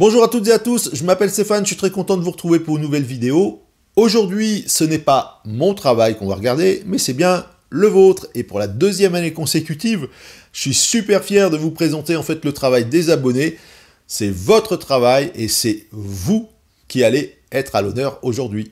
Bonjour à toutes et à tous, je m'appelle Stéphane, je suis très content de vous retrouver pour une nouvelle vidéo. Aujourd'hui, ce n'est pas mon travail qu'on va regarder, mais c'est bien le vôtre. Et pour la deuxième année consécutive, je suis super fier de vous présenter en fait le travail des abonnés. C'est votre travail et c'est vous qui allez être à l'honneur aujourd'hui.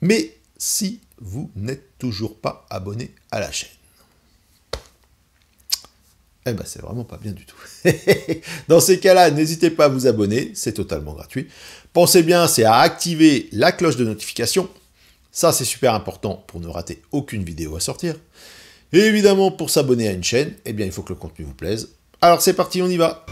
Mais si vous n'êtes toujours pas abonné à la chaîne, eh ben c'est vraiment pas bien du tout. Dans ces cas-là, n'hésitez pas à vous abonner, c'est totalement gratuit. Pensez bien, c'est à activer la cloche de notification. Ça, c'est super important pour ne rater aucune vidéo à sortir. Et évidemment, pour s'abonner à une chaîne, eh bien, il faut que le contenu vous plaise. Alors c'est parti, on y va